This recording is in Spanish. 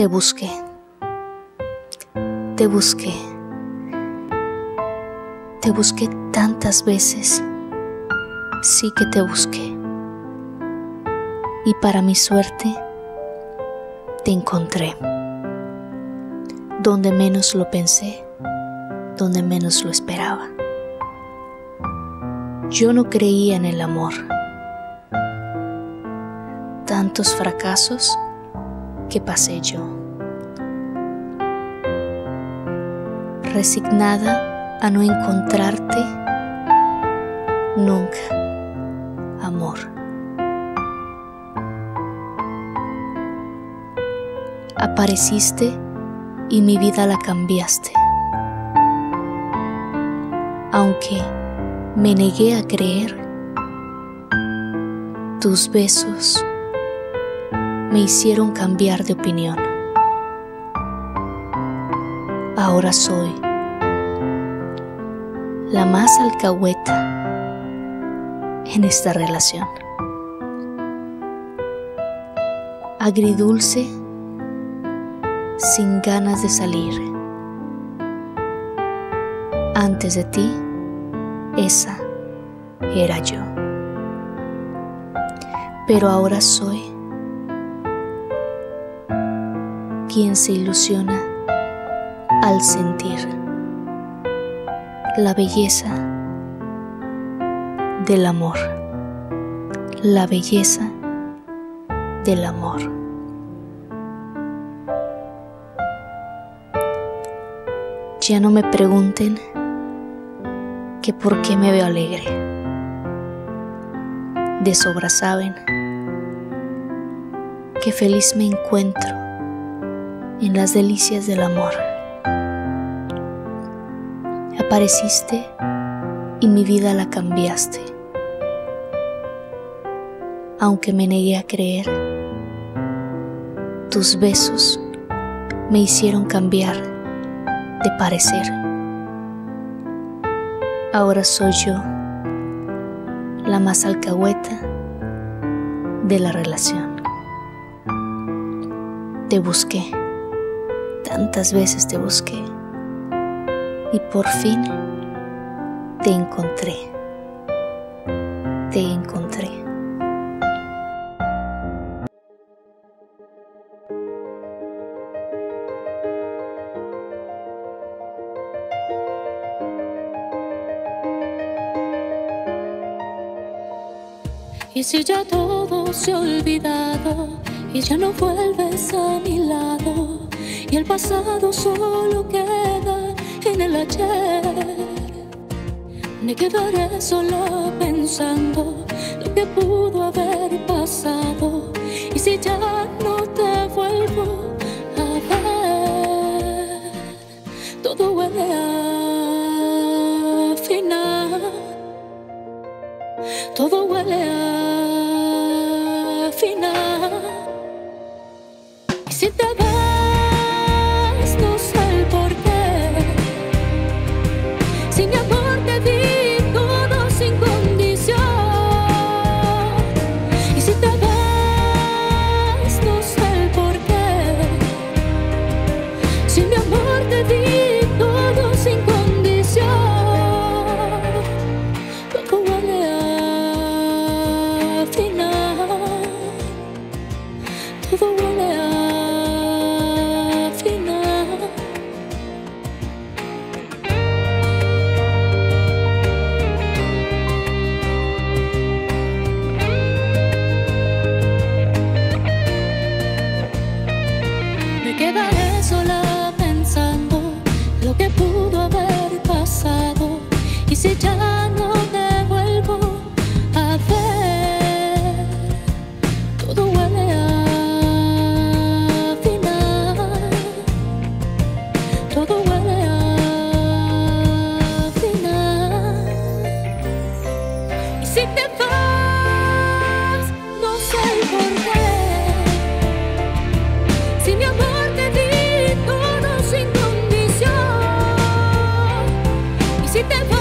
Te busqué, te busqué, te busqué tantas veces, sí que te busqué. Y para mi suerte, te encontré. Donde menos lo pensé, donde menos lo esperaba. Yo no creía en el amor. Tantos fracasos que pasé yo. Resignada a no encontrarte nunca, amor. Apareciste y mi vida la cambiaste. Aunque me negué a creer, tus besos me hicieron cambiar de opinión. Ahora soy la más alcahueta en esta relación. Agridulce sin ganas de salir. Antes de ti, esa era yo. Pero ahora soy quien se ilusiona al sentir la belleza del amor, la belleza del amor. Ya no me pregunten que por qué me veo alegre. De sobra saben que feliz me encuentro en las delicias del amor. Apareciste y mi vida la cambiaste. Aunque me negué a creer, tus besos me hicieron cambiar de parecer. Ahora soy yo la más alcahueta de la relación. Te busqué Tantas veces te busqué y por fin te encontré. Te encontré. Y si ya todo se ha olvidado y ya no vuelves a mi lado y el pasado solo queda en el ayer. Me quedaré sola pensando lo que pudo haber pasado y si ya no te vuelvo a ver, todo huele a final, todo huele a lo que pudo haber pasado. Y si ya te voy.